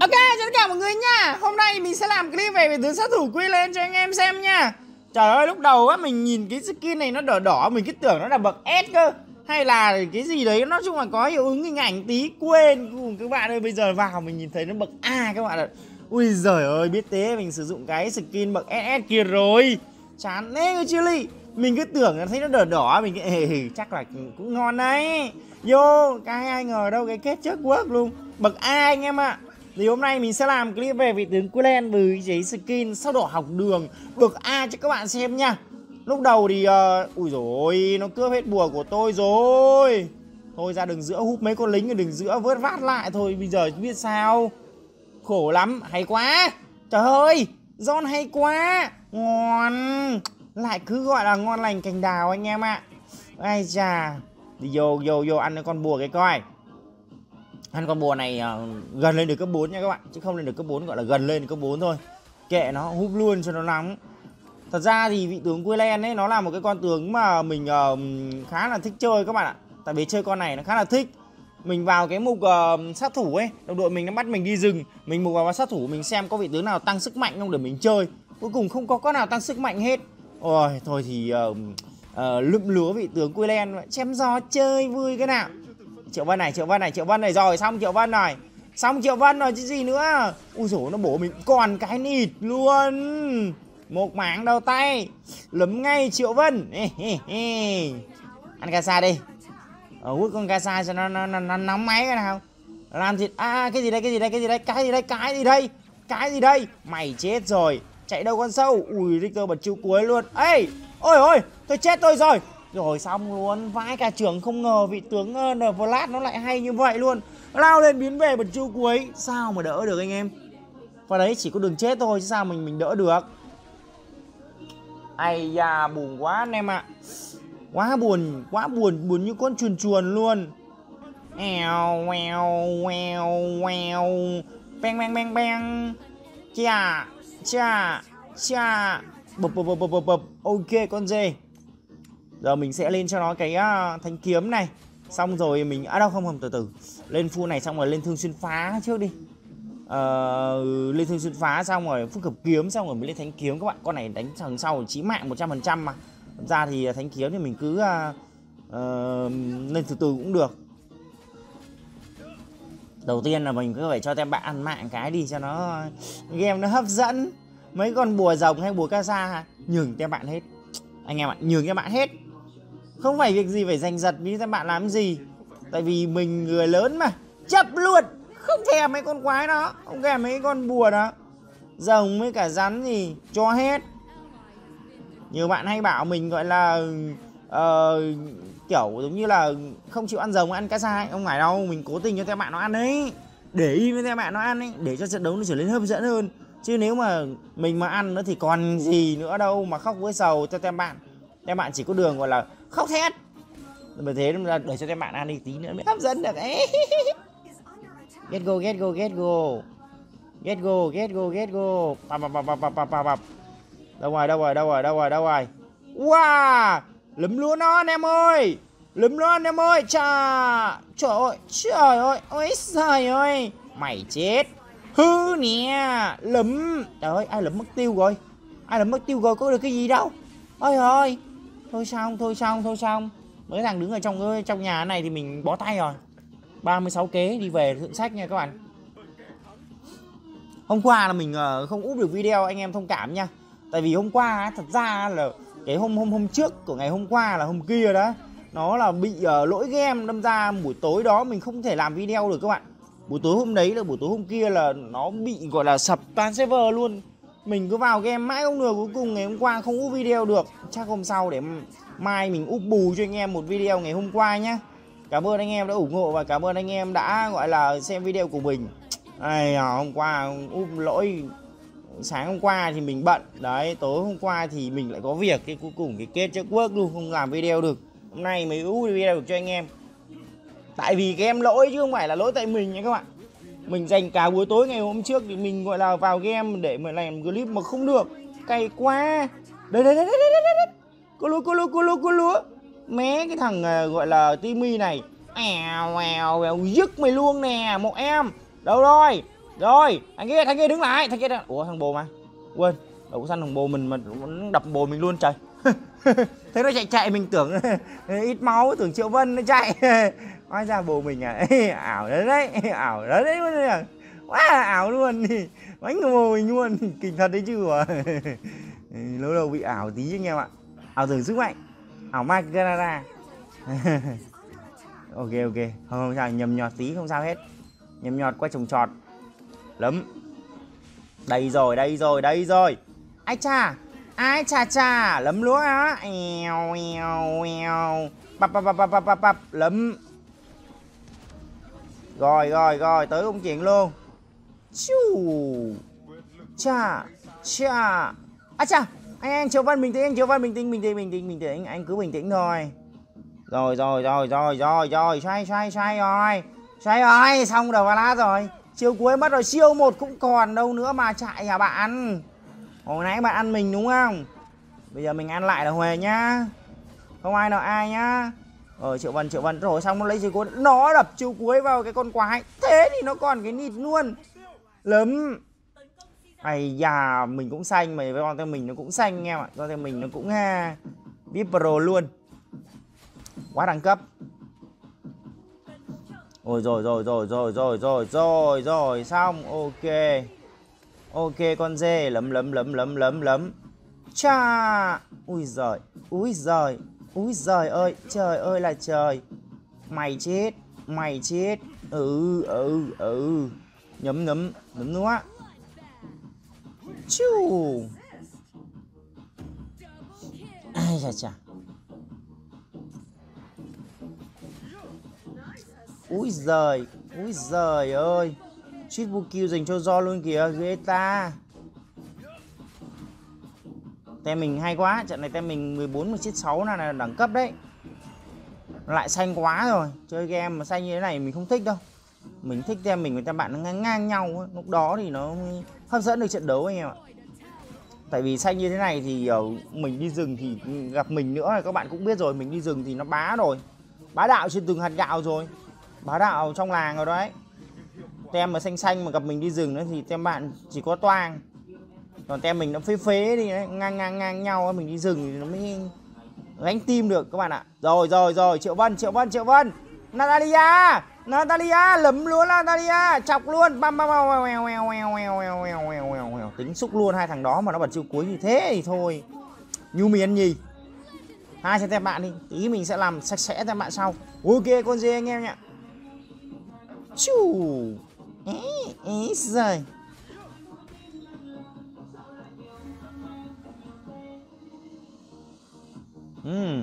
Ok, chào tất cả mọi người nha. Hôm nay mình sẽ làm clip về về tướng sát thủ quy lên cho anh em xem nha. Trời ơi, lúc đầu á mình nhìn cái skin này nó đỏ đỏ Mình cứ tưởng nó là bậc S cơ. Hay là cái gì đấy, nói chung là có hiệu ứng hình ảnh tí Quên, các bạn ơi, bây giờ vào mình nhìn thấy nó bậc A các bạn ạ. Ui giời ơi, biết thế mình sử dụng cái skin bậc SS kia rồi. Chán thế cơ chứ ly. Mình cứ tưởng là thấy nó đỏ đỏ Mình nghĩ chắc là cũng ngon đấy. Vô, cái ai ngờ đâu cái kết trước quốc luôn. Bậc A anh em ạ thì hôm nay mình sẽ làm clip về vị tướng Quillen với giấy skin sau đỏ học đường bậc A cho các bạn xem nha. Lúc đầu thì uh, ui rồi nó cướp hết bùa của tôi rồi. Thôi ra đường giữa hút mấy con lính ở đường giữa vớt vát lại thôi bây giờ biết sao. Khổ lắm, hay quá. Trời ơi, John hay quá. Ngon. Lại cứ gọi là ngon lành cành đào anh em ạ. Ai chà. Đi vô vô vô ăn con bùa cái coi ăn con bùa này uh, gần lên được cấp 4 nha các bạn. Chứ không lên được cấp 4 gọi là gần lên được cấp 4 thôi. Kệ nó húp luôn cho nó nóng. Thật ra thì vị tướng Quelen ấy nó là một cái con tướng mà mình uh, khá là thích chơi các bạn ạ. Tại vì chơi con này nó khá là thích. Mình vào cái mục uh, sát thủ ấy đồng đội mình nó bắt mình đi rừng. Mình mục vào sát thủ mình xem có vị tướng nào tăng sức mạnh không để mình chơi. Cuối cùng không có con nào tăng sức mạnh hết. Ôi thôi thì uh, uh, lụm lúa vị tướng Quelen chém gió chơi vui cái nào. Triệu Vân này, Triệu Vân này, Triệu Vân này rồi, xong Triệu Vân này Xong Triệu Vân rồi chứ gì nữa. Ui dồi nó bổ mình còn cái nịt luôn. Một mảng đầu tay. Lấm ngay Triệu Vân. Ăn casa đi. Ở hút con casa cho nó, nó, nó, nó nóng máy cái nào. Làm thịt à, à cái gì đây, cái gì đây, cái gì đây, cái gì đây, cái gì đây? Cái gì đây? Mày chết rồi. Chạy đâu con sâu. Ui Richter bật chiêu cuối luôn. Ê, ôi ôi, tôi chết tôi rồi. Rồi xong luôn. Vãi cả trưởng không ngờ vị tướng uh, Vlad nó lại hay như vậy luôn. Lao lên biến về bật chu cuối. Sao mà đỡ được anh em? Và đấy chỉ có đường chết thôi chứ sao mình mình đỡ được. Ai da buồn quá anh em ạ. Quá buồn Quá buồn Buồn như con chuồn chuồn luôn. Eo Eo Eo Eo Beng beng beng beng. Chà Chà Chà. Bập bập bập bập bập. Ok con dê giờ mình sẽ lên cho nó cái uh, thanh kiếm này. Xong rồi mình à đâu không không từ từ. Lên phu này xong rồi lên thương xuyên phá trước đi. Uh, lên thương xuyên phá xong rồi phức hợp kiếm xong rồi mới lên thánh kiếm. Các bạn con này đánh thằng sau chí mạng 100% mà. Ra thì à, thánh kiếm thì mình cứ uh, uh, lên từ từ cũng được. Đầu tiên là mình cứ phải cho tem bạn ăn mạng cái đi cho nó game nó hấp dẫn. Mấy con bùa rồng hay bùa ca sa nhường tem bạn hết. Anh em ạ nhường các bạn hết không phải việc gì phải giành giật với các bạn làm gì? Tại vì mình người lớn mà. Chấp luôn. Không thèm mấy con quái đó. Không thèm mấy con bùa đó. Rồng với cả rắn gì cho hết. Nhiều bạn hay bảo mình gọi là uh, kiểu giống như là không chịu ăn rồng ăn cá sai. Không phải đâu. Mình cố tình cho các bạn nó ăn ấy, để im với các bạn nó ăn ấy. Để cho trận đấu nó trở nên hấp dẫn hơn. Chứ nếu mà mình mà ăn nữa thì còn gì nữa đâu mà khóc với sầu cho các bạn. Các bạn chỉ có đường gọi là khóc thét. Mà thế là để cho các bạn ăn đi tí nữa mới hấp dẫn được ấy. Get go get go get go. Get go get go get go. Bập bập bập bập bập bập bập đâu rồi đâu rồi đâu rồi đâu rồi đâu rồi? Wow! Lấm lúa nó anh em ơi. Lấm lúa anh em ơi. Chà! Trời ơi trời ơi ôi trời ơi. Mày chết. Hư nè lấm. Trời ơi ai lấm mất tiêu rồi? Ai lấm mất tiêu rồi có được cái gì đâu? Ôi ơi thôi xong thôi xong thôi xong. Mấy thằng đứng ở trong ờ, trong nhà này thì mình bó tay rồi. 36 kế đi về thượng sách nha các bạn. Hôm qua là mình ờ, không úp được video anh em thông cảm nha. Tại vì hôm qua thật ra là cái hôm hôm hôm trước của ngày hôm qua là hôm kia đó nó là bị uh, lỗi game đâm ra buổi tối đó mình không thể làm video được các bạn. Buổi tối hôm đấy là buổi tối hôm kia là nó bị gọi là sập toàn server luôn mình cứ vào game mãi không được cuối cùng ngày hôm qua không úp video được. Chắc hôm sau để mai mình úp bù cho anh em một video ngày hôm qua nhá. Cảm ơn anh em đã ủng hộ và cảm ơn anh em đã gọi là xem video của mình. Ai, à, hôm qua úp lỗi. Sáng hôm qua thì mình bận. Đấy tối hôm qua thì mình lại có việc. Cái cuối cùng cái kết chất quốc luôn không làm video được. Hôm nay mới úp video được cho anh em. Tại vì cái em lỗi chứ không phải là lỗi tại mình nha các bạn mình dành cả buổi tối ngày hôm trước thì mình gọi là vào game để mà làm clip mà không được. Cay quá. Đây đây đây đây đây đây, đây. cô lúa cô lúa cô lúa cô lúa. Mé cái thằng à, gọi là Timmy này. Èo èo èo dứt mày luôn nè một em. Đâu rồi? Rồi thằng kia thằng kia đứng lại thằng kia đã... ủa thằng bồ mà. Quên đâu có săn thằng bồ mình mà đập bồ mình luôn trời. Thế nó chạy chạy mình tưởng ít máu tưởng triệu vân nó chạy. hóa ra bồ mình à? Ảo đấy đấy ảo đấy đấy à? quá quá ảo luôn. Bánh bồ mình luôn kinh thật đấy chứ. À lâu đầu bị ảo tí anh em ạ. Ảo tưởng sức mạnh ảo mai canada ok ok. Không, không sao nhầm nhọt tí không sao hết. Nhầm nhọt qua trồng trọt. Lấm. Đây rồi đây rồi đây rồi. Ai cha? Ai cha cha? Lấm lúa á. Eo eo eo. Bập bập bập bập bập bập lấm rồi rồi rồi, tới công chuyện luôn. Chu cha cha. À cha, anh anh triệu văn bình tĩnh, anh triệu văn bình tĩnh bình tĩnh bình tĩnh bình tĩnh. Anh cứ bình tĩnh thôi. Rồi rồi rồi rồi rồi rồi, xoay xoay xoay rồi. Xoay rồi, xong đầu lá rồi. Chiều cuối mất rồi, siêu một cũng còn đâu nữa mà chạy hả bạn? Hồi nãy bạn ăn mình đúng không? Bây giờ mình ăn lại là huề nhá. Không ai nào ai nhá ờ triệu văn triệu văn. Rồi, xong nó lấy gì cuối nó đập chiều cuối vào cái con quái. Thế thì nó còn cái nịt luôn. Lấm. Ây da, mình cũng xanh mà con theo mình nó cũng xanh nghe ạ? Con theo mình nó cũng, ha, vip pro luôn. Quá đẳng cấp. Ôi rồi rồi rồi rồi rồi rồi rồi rồi. Xong, ok. Ok, con dê. Lấm lấm lấm lấm lấm lấm. Cha. Ui giời ui giời. Úi giời ơi, trời ơi là trời. Mày chết mày chết. Ừ ừ ừ. Nhấm nhấm nhấm nữa. Chú ai da chà. Úi giời Úi giời ơi. Triple kill dành cho Do luôn kìa, Ghê ta. Tem mình hay quá. Trận này tem mình 14 16 là, là đẳng cấp đấy. Lại xanh quá rồi. Chơi game mà xanh như thế này mình không thích đâu. Mình thích tem mình với tem bạn nó ngang, ngang nhau Lúc đó thì nó hấp dẫn được trận đấu anh em ạ. Tại vì xanh như thế này thì ở mình đi rừng thì gặp mình nữa các bạn cũng biết rồi. Mình đi rừng thì nó bá rồi. Bá đạo trên từng hạt gạo rồi. Bá đạo trong làng rồi đấy. Tem mà xanh xanh mà gặp mình đi rừng nữa thì tem bạn chỉ có toang còn tem mình nó phế phế đi ngang ngang ngang nhau mình đi rừng thì nó mới gánh tim được các bạn ạ rồi rồi rồi triệu vân triệu vân triệu vân natalia natalia lấm luôn natalia chọc luôn băm băm tính xúc luôn hai thằng đó mà nó bật chiêu cuối như thế thì thôi nhu miến nhì hai xem tem bạn đi tí mình sẽ làm sạch sẽ tem bạn sau ok con dê anh em nhá chu ấy ấy rồi ừ.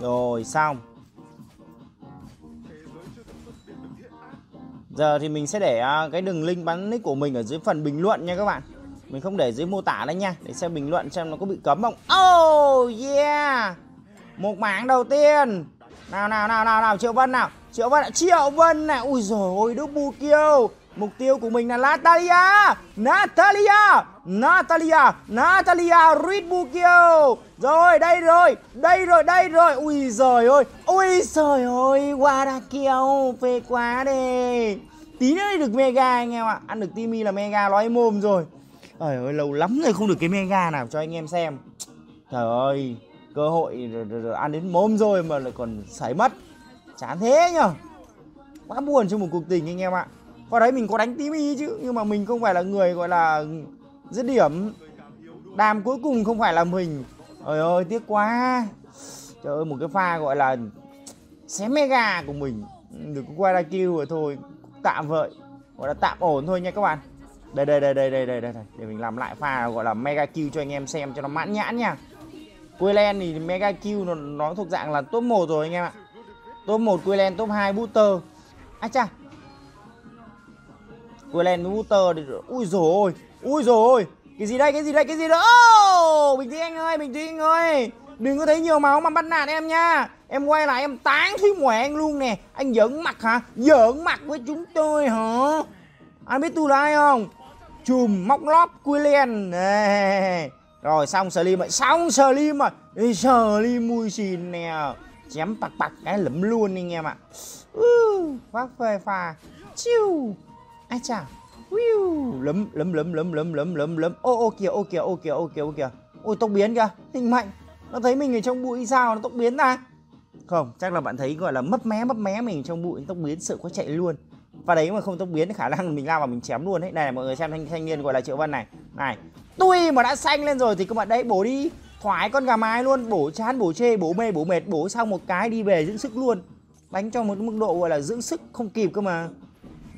Rồi, xong. Giờ thì mình sẽ để à, cái đường link bắn nick của mình ở dưới phần bình luận nha các bạn. Mình không để dưới mô tả đấy nha, Để xem bình luận xem nó có bị cấm không. Oh yeah! Một mảng đầu tiên. Nào nào nào nào nào, Triệu Vân nào. Triệu Vân Triệu Vân này. Ui rồi ôi bù kiêu. Mục tiêu của mình là Natalia. Natalia Natalia Natalia Ritbukio Rồi, đây rồi Đây rồi đây rồi. Ui giời ơi, Ui giời ơi Guadakio Phê quá đi. Tí nữa được mega anh em ạ. Ăn được Timmy là mega nói mồm rồi. Trời ơi, lâu lắm rồi không được cái mega nào cho anh em xem. Trời ơi, cơ hội ăn đến mồm rồi mà lại còn xảy mất. Chán thế nhở quá buồn cho một cuộc tình anh em ạ qua đấy mình có đánh tí mi chứ nhưng mà mình không phải là người gọi là dứt điểm. Đam cuối cùng không phải là mình. Trời ơi tiếc quá. Trời ơi một cái pha gọi là xé mega của mình. Được qua ra kill rồi thôi tạm vậy. Gọi là tạm ổn thôi nha các bạn. Đây đây đây đây đây đây đây để mình làm lại pha gọi là mega kill cho anh em xem cho nó mãn nhãn nha. Quaylen thì Mega kill nó, nó thuộc dạng là top 1 rồi anh em ạ. Top 1 Quaylen, top 2 Booster. À cha Quaylen với Mutter thì... Ui dồi ôi Ui dồi ôi. Cái gì đây, cái gì đây, cái gì đó? Oh, Bình tĩnh anh ơi, bình tĩnh anh ơi. Đừng có thấy nhiều máu mà bắt nạt em nha. Em quay lại em tán thúy mỏe anh luôn nè. Anh giỡn mặt hả? Giỡn mặt với chúng tôi hả? Anh biết tôi là ai không? Chùm móc lót Quaylen Nè rồi xong Slim rồi xong Slim rồi Đi Slim mùi xìn nè. Chém bạc bạc cái lẫm luôn anh em ạ. Uh. vác phê phà chiu ai chà lấm lấm lấm lấm lấm lấm lấm lấm. Ô ô kìa ô kìa ô kìa ô kìa ô kìa. Ôi tốc biến kìa. Hình mạnh. Nó thấy mình ở trong bụi sao nó tốc biến ta? Không, chắc là bạn thấy, gọi là, mấp mé mấp mé mình trong bụi tốc biến sự có chạy luôn. Và đấy mà không tốc biến khả năng mình lao vào mình chém luôn đấy này, mọi người xem thanh thanh niên gọi là triệu vân này. Này Tuy mà đã xanh lên rồi thì các bạn đấy, bổ đi. Thoải con gà mái luôn. Bổ chán, bổ chê, bổ mê, bổ mệt. Bổ xong một cái đi về dưỡng sức luôn. Đánh cho một mức độ gọi là dưỡng sức không kịp cơ mà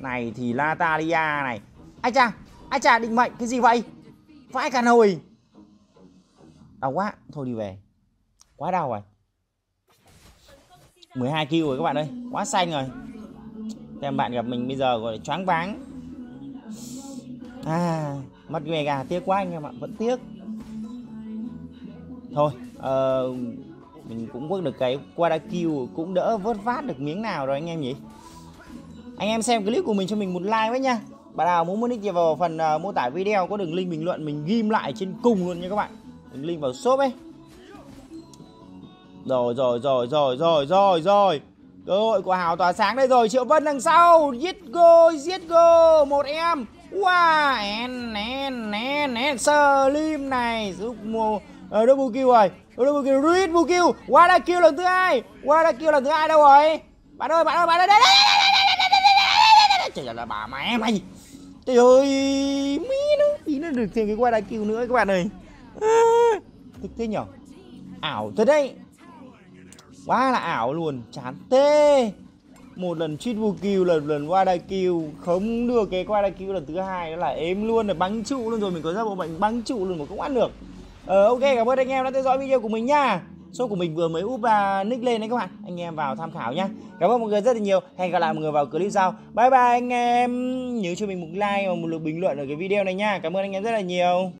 này thì Natalia này. Ai cha ai cha định mệnh cái gì vậy? Vãi cả nồi. Đau quá thôi đi về. Quá đau rồi. 12 kill rồi các bạn ơi quá xanh rồi. Tem bạn gặp mình bây giờ gọi là choáng váng. À Mất gà tiếc quá anh em ạ Vẫn tiếc. Thôi uh, Mình cũng quất được cái qua đã kill Cũng đỡ vớt vát được miếng nào rồi anh em nhỉ? Anh em xem clip của mình cho mình một like với nha Bạn nào muốn nick vào phần uh, mô tả video Có đường link bình luận mình ghim lại trên cùng luôn nha các bạn. Đường link vào shop ấy. Rồi rồi rồi rồi rồi rồi rồi. Cơ hội của hào tỏa sáng đây rồi Triệu Vân đằng sau. Giết go Giết go Một em. Wow En En En En. Lim này. Giúp mua uh, ờ, double kill rồi. Double kill Double kill. Wada kill lần thứ hai. Wada kill lần thứ hai đâu rồi? Bạn ơi bạn ơi bạn ơi đây. Trời là bà mẹ mày Trời ơi Mí nó gì nó được thêm cái Wada kêu nữa các bạn ơi. À, Thực thế nhở? Ảo thật đấy. Quá là ảo luôn chán tê. Một lần triple kill lần lần qua đại kill không được cái qua đại kill lần thứ hai đó là êm luôn là bắn trụ luôn rồi mình có ra bộ bệnh bắn trụ luôn mà không ăn được. Ờ ok cảm ơn anh em đã theo dõi video của mình nha số của mình vừa mới úp và nick lên đấy các bạn. Anh em vào tham khảo nhá. Cảm ơn mọi người rất là nhiều. Hẹn gặp lại mọi người vào clip sau. Bye bye anh em. Nhớ cho mình một like và một lượt bình luận ở cái video này nha cảm ơn anh em rất là nhiều.